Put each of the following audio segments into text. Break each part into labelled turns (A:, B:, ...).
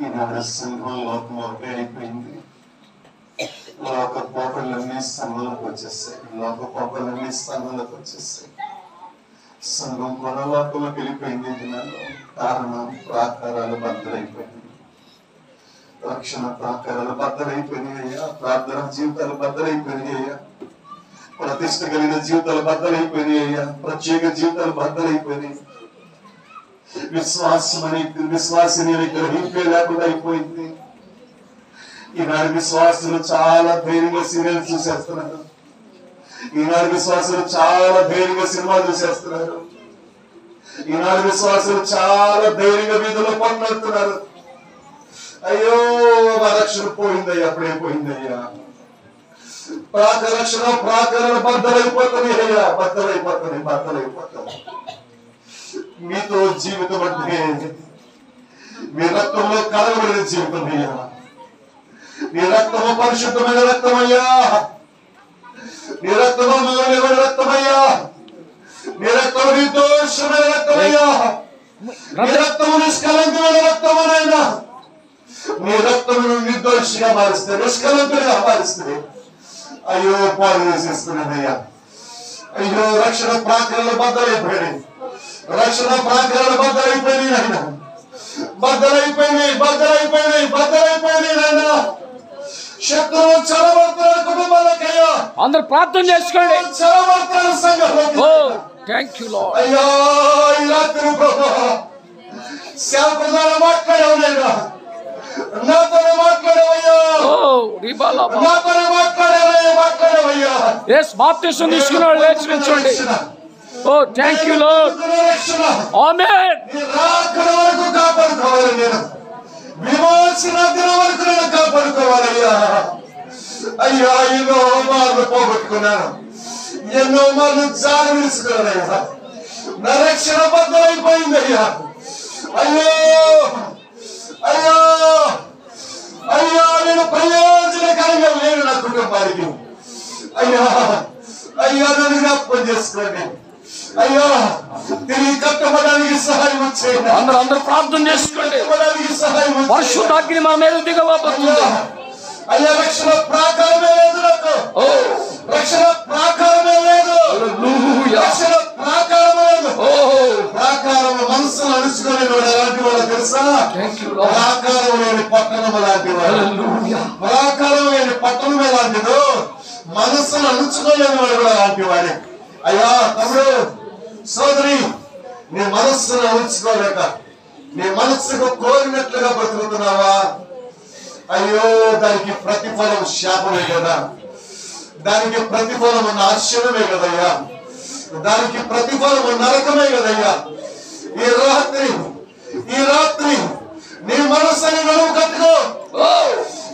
A: ఈనాడు సంఘం లోకం అయిపోయింది లోక పోకళ్ళన్నీ సంఘంలోకి వచ్చేస్తాయి లోక పోకళ్ళన్నీ సంఘంలోకి వచ్చేస్తాయి సంఘం కూడా లోకంలోకి వెళ్ళిపోయింది దినాల్లో కారణం ప్రాకారాలు బద్దలైపోయింది రక్షణ ప్రాకారాలు బద్దలైపోయినాయ్యా ప్రార్థన జీవితాలు బద్దలైపోయినాయ్యా అయ్యా. ప్రతిష్ట కలిగిన జీవితాలు బద్దలైపోయినాయ్యా ప్రత్యేక జీవితాలు బద్దలైపోయినాయి. విశ్వాసం అనే విశ్వాసని గ్రహింపే లేకుండా అయిపోయింది. ఈనాడు విశ్వాసులు చాలా ధైర్యంగా సీరియల్ చూసేస్తున్నారు. ఈనాడు విశ్వాసులు చాలా ధైర్యంగా సినిమా చూసేస్తున్నారు. ఈనాడు విశ్వాసులు చాలా ధైర్యంగా వీధిలో పనులుతున్నారు అయ్యో మా రక్షణ పోయిందయ్యా అప్పుడే పోయిందయ్యా. ప్రాక రక్షణ ప్రాకరణ బద్దలైపోతున్నాయి అయ్యా బద్దలైపోతున్నాయి బద్దలైపోతున్నాయి. మీతో జీవితం అంటే మీ రక్తంలో కలగబడిన జీవితం అయ్యా నీ రక్తము పరిశుద్ధమైన రక్తమయ్యా నీ రక్తము మూలమైన రక్తమయ్యా నీ రక్తము నిర్దోషమైన రక్తమయ్యా నీ రక్తము నిష్కలంకమైన రక్తమనైనా నీ రక్తమును నిర్దోషిగా మారుస్తే నిష్కలంకుడిగా మారుస్తుంది అయ్యో పాలు వేసేస్తున్నానయ్యా అయ్యో రక్షణ ప్రాకారాలు బద్దలైపోయినాయి. రక్షణ ప్రాకారాలు బద్దలైపోయినాయి ఆయన బద్దలైపోయినాయి బద్దలైపోయినాయి బద్దలైపోయినాయి నాయన. శత్రువు చలవర్తన కుటుంబాలకయ్యా.
B: అందరు ప్రార్థన చేసుకోండి.
A: చలవర్తన సంఘాలకి
B: థ్యాంక్ యూ లో
A: అయ్యా ఈ రాత్రి ప్రభా సేవకులతో మాట్లాడావు నేను నాతోనే మాట్లాడవయ్యా
B: ఓ రిబాలా
A: నాతోనే మాట్లాడవయ్యా మాట్లాడవయ్యా
B: ఎస్ బాప్టిజం తీసుకున్న వాళ్ళు లేచి నిల్చోండి ఓ థ్యాంక్ యూ లో
A: రక్షణ
B: ఆమేన్
A: నీ రాకడ వరకు కాపాడుకోవాలి నేను విమోచన దిన వరకు నేను కాపాడుకోవాలయ్యా అయ్యా ఎన్నో మార్లు పోగొట్టుకున్నాను ఎన్నో మార్లు జారి విడుచుకున్నానయ్యా నా రక్షణ బద్దలైపోయిందయ్యా అయ్యో అయ్యో అయ్యా నేను ప్రయోజనకరంగా లేను నా కుటుంబానికి అయ్యా అయ్యా నన్ను జ్ఞాపకం చేసుకోండి అయ్యా తిరిగి కట్టబడానికి సహాయం చేయండి
B: అందరూ అందరూ ప్రార్థన చేసుకోండి
A: కట్టబడానికి సహాయం చేయండి.
B: పరిశుద్ధాగ్ని మన మీద దిగబోతుంది
A: అయ్యా, అయ్యా రక్షణ ప్రాకారమే లేదు నాకు
B: ఓ
A: రక్షణ ప్రాకారమే లేదు
B: హల్లెలూయా
A: రక్షణ ప్రాకారమే లేదు
B: ఓ
A: ప్రాకారం మనసును అణుచుకొని వాడు ఎలాంటి వాడు తెలుసా? ప్రాకారం లేని పట్టణం లాంటి వాడు? ప్రాకారం లేని పట్టణం ఎలాంటిదో మనస్సును అణుచుకోలేని వాడు కూడా అలాంటి వాడే. అయ్యా తమ్ముడు సోదరి నీ మనస్సును అణుచుకోలేక నీ మనస్సుకు కోరినట్లుగా బ్రతుకుతున్నావా? అయ్యో దానికి ప్రతిఫలం శాపమే కదా. దానికి ప్రతిఫలం నాశనమే కదయ్యా. దానికి ప్రతిఫలం నరకమే కదయ్యా. ఈ రాత్రి ఈ రాత్రి నీ మనస్సుని నడువు కట్టుకో
B: ఓ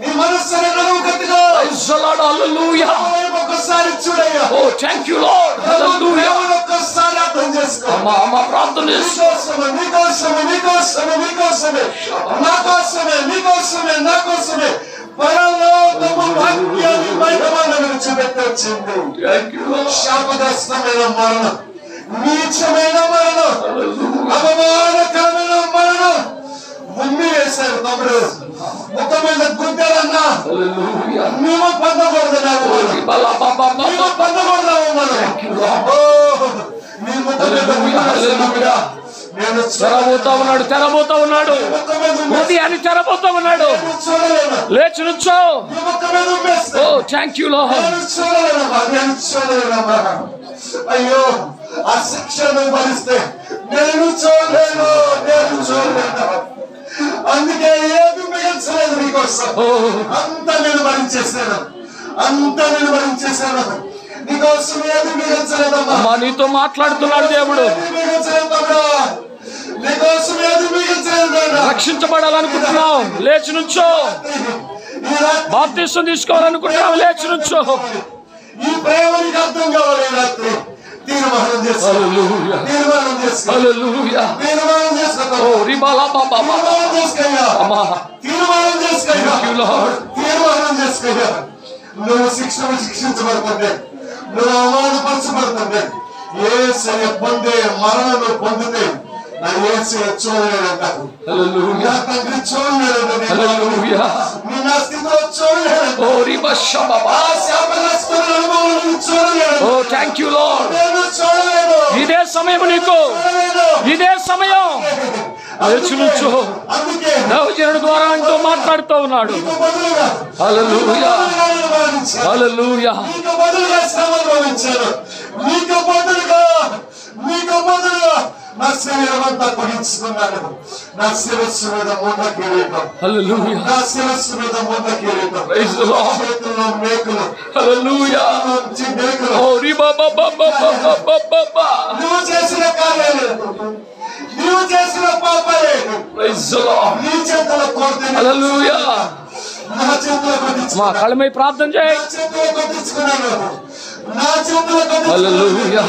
A: నీ మనస్సుని నడువు కట్టుకో
B: ప్రైజ్ ది లార్డ్ హల్లెలూయా
A: దేవుని ఒక్కసారి చూడయ్యా
B: ఓ థ్యాంక్ యూ లార్డ్ హల్లెలూయా
A: దేవుని ఒక్కసారి అర్థం చేసుకో
B: అమ్మా అమ్మా ప్రార్థన చేసుకో
A: నీకోసమే నీకోసమే నీకోసమే నీకోసమే నా కోసమే నీకోసమే నా కోసమే పరలోకము భాగ్యాన్ని బయటమని విడిచిపెట్టొచ్చింది
B: థ్యాంక్ యూ లార్డ్
A: శాపగ్రస్తమైన మరణం నీచమైన మరణం అవమానకరమైన మరణం ఉమ్మి వేశారు తమ్ముడు ముఖ మీద గుద్దారన్నా
B: హల్లెలూయా
A: మేము పొందకూడదు నాకు
B: తెరబోతా ఉన్నాడు తెరబోతా ఉన్నాడు. హృదయాన్ని తెరబోతా ఉన్నాడు. లేచి నుంచో. ఓ. థ్యాంక్ యూ
A: చూడలేనమ్మా అయ్యో ఆ శిక్షను భరిస్తే నేను చూడలేను నేను చూడలేను అందుకే ఏది మిగల్చలేదు నీకోసం.
B: ఓ.
A: అంత నేను భరించేసాను అంత నేను భరించేసాను నీకోసం ఏది మిగల్చలేదమ్మా.
B: నీతో మాట్లాడుతున్నాడు దేవుడు. రక్షించబడాలనుకుంటున్నావు. లేచి నుంచో. బాప్తిష్టం తీసుకోవాలనుకుంటున్నావు. లేచి నుంచో.
A: ఈ ప్రేమ నీకు అర్థం కావాలి రాత్రి. నువ్వు శిక్షణ శిక్షించబడుతుంది నువ్వు ఏ సరి పొందే మరణను పొందితే నా యేసు చూడలేదంట
B: Hallelujah.
A: నా తండ్రి చూడలేదంట నీ
B: Hallelujah.
A: నీ నా స్థితిలో చూడలేదంట
B: Oh, Riba Shababa.
A: ఆ శాపగ్రస్తమైన అనుభవం నువ్వు చూడలేదంట
B: Oh, thank you, Lord.
A: నేను చూడలేను
B: ఇదే సమయం నీకు
A: చూడలేను
B: ఇదే సమయం లేచి నుంచో
A: అందుకే
B: దైవజనుడు ద్వారా ఆయనతో మాట్లాడుతూ ఉన్నాడు
A: నీకు బదులుగా
B: హల్లెలూయా
A: బదులుగా నేను మరణించాను.
B: హల్లెలూయా
A: నీకు నా శరీరం అంతా పొగించుకున్నాను నా శిరస్సు మీద ముంద కిరీటం
B: హల్లెలూయా
A: నా శిరస్సు మీద ముంద కిరీటం
B: Praise the Lord.
A: చేతుల్లో మేకులు
B: హల్లెలూయా
A: నుంచి మేకులు
B: Oh, Riba.
A: నువ్వు చేసిన కార్యాలు నువ్వు చేసిన పాపాలే. నీ చేతుల కోరితే
B: హల్లెలూయా
A: నా చేతుల
B: మా
A: కొట్టించుకున్నాను
B: కళ్ళ మీద ప్రార్థన చేయి
A: నా చేతుల కొట్టించుకున్నాను నా చేతుల కొట్టించుకున్నాను
B: హల్లెలూయా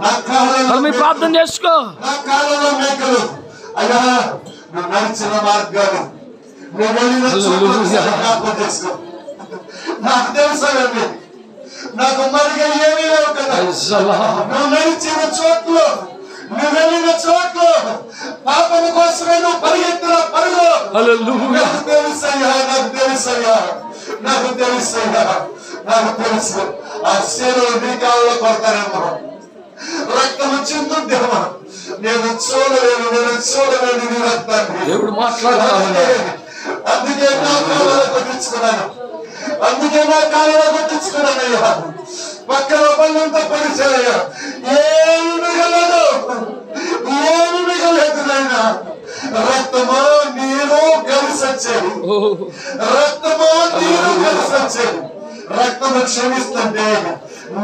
A: నా కాళ్ళలో
B: కళ్ళ మీద ప్రార్థన చేసుకో
A: నా కాళ్ళలో మేకలు అయ్యా నువ్వు నడిచిన మార్గాలు నువ్వు వెళ్ళిన చోట్ల
B: హల్లెలూయా.
A: జ్ఞాపకం చేసుకో నాకు తెలుసండి నాకు మరిగా ఏమీ లేవు కదా
B: Praise the Lord.
A: నువ్వు నడిచిన చోట్లు నువ్వు వెళ్ళిన చోట్లు పాపం కోసమే నువ్వు పరిగెత్తిన పరుగు
B: హల్లెలూయా
A: నాకు తెలుసయ్యా నాకు తెలుసయ్యా నాకు తెలుసయ్యా నాకు తెలుసు ఆ శరీరం నీ కాళ్ళలో కొడతారేమో రక్తము చిందుద్దేమో నేను చూడలేను నేను చూడలేను నీ రక్తాన్ని.
B: దేవుడు మాట్లాడుతా ఉన్నాడు
A: అందుకే నా కాళ్ళలో కొట్టించుకున్నాను. అందుకే నా కాళ్ళలో కొట్టించుకున్నానయ్యా పక్కన పళ్ళంతా పడిచాయ్యా ఏమి మిగలదు. ఏమి మిగలేదు నాయనా. రక్తమో నీరు కలిసి వచ్చేది.
B: Oh,
A: రక్తమో నీరు కలిసి వచ్చేది. రక్తము క్షమిస్తుంటే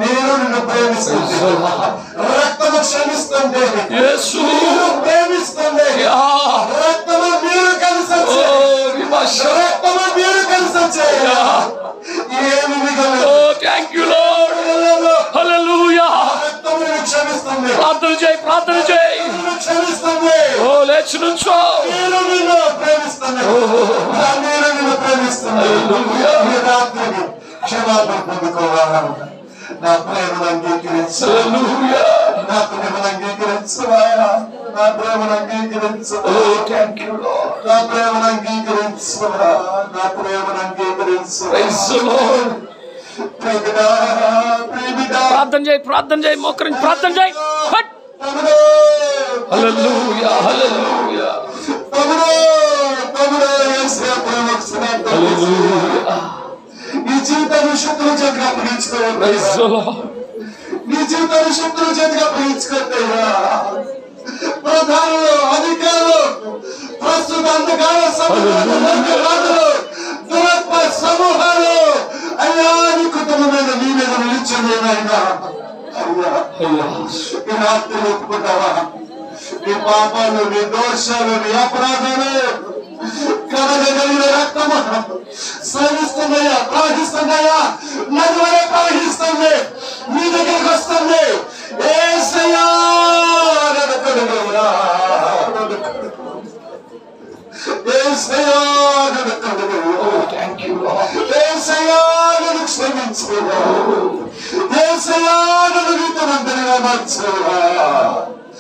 A: నీరు నిన్ను ప్రేమిస్తుంది రక్తము క్షమిస్తుంటే
B: యేసు
A: నీరు ప్రేమిస్తుంది
B: యా
A: రక్తము నీరు కలిసి వచ్చేది
B: Oh, Riba Shababa.
A: రక్తము నీరు కలిసి వచ్చేది ఏమి మిగలదు
B: Oh, thank you, Lord. హల్లెలూయా
A: రక్తము నిన్ను క్షమిస్తుంది
B: ప్రార్థన చేయి ప్రార్థన చేయి
A: నిన్ను క్షమిస్తుంది
B: ఓ లేచి నుంచో
A: నీరు నిన్ను ప్రేమిస్తుంది నా నీరు నిన్ను ప్రేమిస్తుంది ఈ రాత్రికి క్షమాపణ పొందుకోవాలా నా ప్రేమను అంగీకరించు
B: హల్లెలూయా
A: నా ప్రేమను అంగీకరించువాయా నా ప్రేమను అంగీకరించు
B: Oh, thank you, Lord.
A: నా ప్రేమను అంగీకరించు నా ప్రేమను అంగీకరించు
B: Praise the Lord.
A: ప్రేమిడా ప్రేమిడా
B: ప్రార్థన చేయి ప్రార్థన చేయి మోకరించి ప్రార్థన చేయి హట్.
A: తమ్ముడు
B: హల్లెలూయా హల్లెలూయా
A: తమ్ముడు తమ్ముడు యేసయ్య ప్రేమ ఒకసారి
B: హల్లెలూయా
A: నీ జీవితాన్ని శత్రువు చేతిగా అప్పగించుకోవాలి
B: ప్రైజ్ ద లార్డ్
A: నీ జీవితాన్ని శత్రువు చేతిగా అప్పగించుకోవద్దయ్యా ప్రధానులు అధికారులు ప్రస్తుత అంధకార సమూహాలు దురత్మ సమూహాలు అయ్యా నీ కుటుంబం మీద నీ మీద నిలిచింది నాయనా అయ్యా
B: అయ్యా
A: ఈ రాత్రి ఒప్పుకుంటావా నీ పాపాలు నీ దోషాలు నీ అపరాధాలు కడగలిగిన రక్తము స్రవిస్తున్నాయా ప్రవహిస్తున్నాయా నది వరే ప్రవహిస్తుంది నీ దగ్గరికి వస్తుంది ఏసయ్యా నడకడుగురా. ఏసయ్యా నడకడుగురా.
B: థ్యాంక్ యూ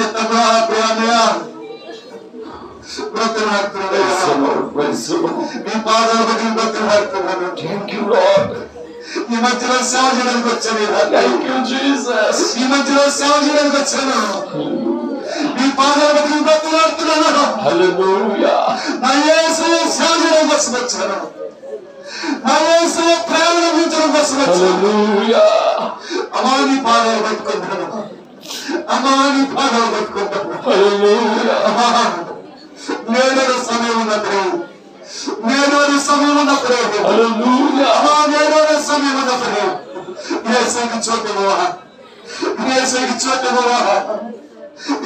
A: ప్రియతమా ప్రియమయ బ్రతమాడుతున్నాడు
B: ప్రైజ్ ద లార్డ్
A: మీ పాదాల బట్టి బ్రతమాడుతున్నాను
B: థ్యాంక్ యూ లార్డ్
A: ఈ మధ్యలో సేవ చేయడానికి వచ్చాను ఈ రాత్రి.
B: థ్యాంక్ యూ జీసస్
A: ఈ మధ్యలో సేవ చేయడానికి వచ్చాను మీ పాదాల బట్టి బ్రతమాడుతున్నాను
B: హల్లెలూయా
A: నా యేసు సేవ చేయడం కోసం వచ్చాను నా యేసు ప్రేమను ఉంచడం కోసం వచ్చాను
B: హల్లెలూయా
A: అమ్మా నీ పాదాలు పట్టుకుంటాను అమ్మా నీ పాదాలు పట్టుకుంటాను
B: హల్లెలూయా
A: నేడు సమయం ఉన్నప్పుడు నేడు సమయం ఉన్నప్పుడు
B: హల్లెలూయా
A: అమ్మా నేడు సమయం ఉన్నప్పుడు ఏసైకి చోటు పోవా ఏసైకి చోటు పోవా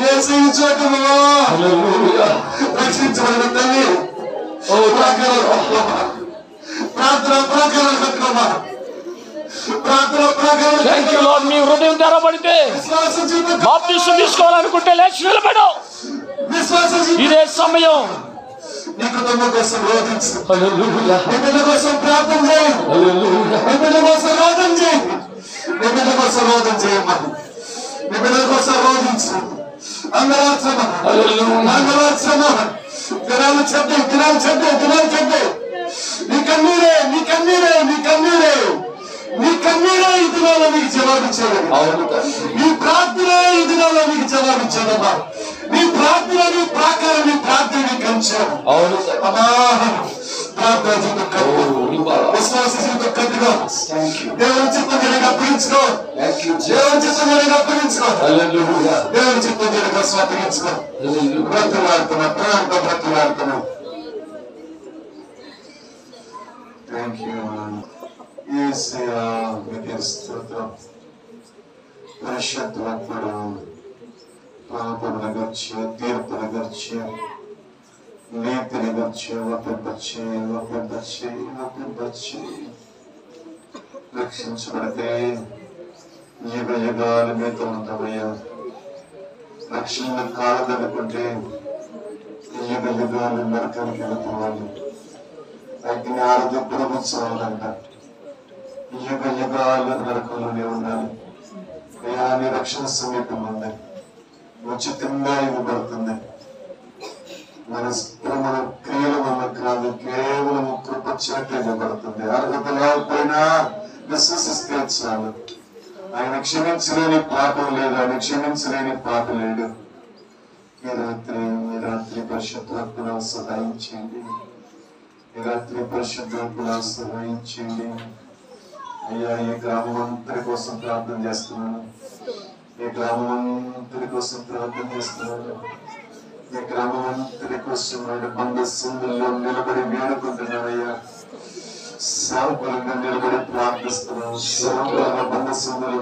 A: ఏసయ్య చూడమా రక్షించబడిన తల్లి ఓ ప్రార్థన ప్రాకారం కట్టుకోమా ప్రార్థన
B: మీ హృదయం తెరబడితే బాప్తిష్టం తీసుకోవాలనుకుంటే లేచి నిలబడు. ఇదే సమయం.
A: కుటుంబం కోసం రోధించు కోసం ప్రార్థన చేయి
B: హల్లెలూయా
A: నీ బిడ్డ కోసం రోధం చేయి నీ బిడ్డ కోసం రోధం చేయమ్మా నీ బిడ్డ కోసం రోధించు అంగరాశ్రమ
B: హల్లెలూయా.
A: అంగరాశ్రమ దినాలు చెడ్డే దినాలు చెడ్డే నీ కన్నీరే నీ కన్నీరే నీ కన్నీరే నీ కన్నీరే ఈ దినాల్లో నీకు
B: తండ్రి.
A: నీ ప్రార్థనే ఈ దినాల్లో నీకు జవాబిచ్చేదమ్మా నీ ప్రార్థన నీ ప్రాకారం నీ ప్రార్థన నీ కంచారు
B: అవును తండ్రి.
A: అమ్మా ప్రార్థన జీవితం
B: ఓ,
A: కట్టు
B: నీ బాబా.
A: విశ్వాస జీవితం కట్టుకో.
B: Thank you.
A: దేవుని చిత్తం జరిగి అప్పగించుకో
B: Thank you, Jesus.
A: దేవుని చిత్తం జరిగి అప్పగించుకో
B: హల్లెలూయా
A: దేవుని చిత్తం జరిగి స్వాధీనించుకో
B: హల్లెలూయా
A: బ్రతులాడుతున్నా ప్రాంత బ్రతులాడుతున్నా. థ్యాంక్ యూ ఏసయ్యా uh, మీకు స్తోత్రం uh, పరిశుద్ధాత్మడు పాపముల గర్చి తీర్పుల గర్చి నీతిని గర్చి ఒప్పింపచ్చి ఒప్పింపచ్చి ఒప్పింపచ్చి రక్షించబడితే యుగ యుగాలు మీతో ఉంటామయ్యా. రక్షణ కాలదనుకుంటే యుగ యుగాలు నరకానికి వెళ్తామని అగ్ని ఆరదు ప్రభుత్వాలంట యుగ యుగాలు నరకంలోనే ఉండాలి. అయ్యా రక్షణ సమీపం ఉంది ఉచితంగా ఇవ్వబడుతుంది మన మన క్రియల వల్ల కాదు కేవలం కృపచ్చినట్టు ఇవ్వబడుతుంది అర్హత లేకపోయినా విశ్వసిస్తే చాలు. ఆయన క్షమించలేని పాపం లేదు. ఆయన క్షమించలేని పాప లేడు ఈ రాత్రి ఈ రాత్రి పరిశుద్ధాత్మను సహాయం చేయండి ఈ రాత్రి పరిశుద్ధాత్మను సహాయం చేయండి అయ్యా ఈ గ్రామం అంతటి కోసం ప్రార్థన చేస్తున్నాను. ఈ గ్రామం అంతటి కోసం ప్రార్థన చేస్తున్నాను. ఈ గ్రామం అంతటి కోసం ఆయన బంధ సందుల్లో నిలబడి వేడుకుంటున్నానయ్యా సేవకులుగా నిలబడి ప్రార్థిస్తున్నాను. సేవకులుగా బంధ సందులో